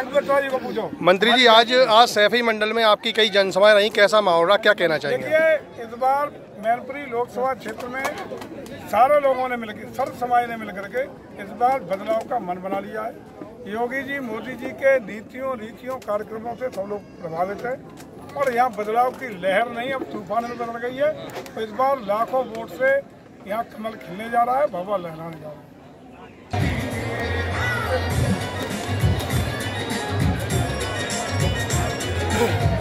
मंत्री जी, आज आज सैफी मंडल में आपकी कई जनसभाएँ रही। कैसा माहौल रहा? क्या कहना चाहिए देखिए, इस बार मैनपुरी लोकसभा क्षेत्र में सारे लोगों ने मिलकर सर्व समाज ने मिलकर के इस बार बदलाव का मन बना लिया है। योगी जी, मोदी जी के नीतियों, रीतियों, कार्यक्रमों से सब लोग प्रभावित है। और यहाँ बदलाव की लहर नहीं, अब तूफ़ान में बदल गई है। तो इस बार लाखों वोट से यहाँ कमल खिलने जा रहा है भगवा लहराने जा रहा है। Boom.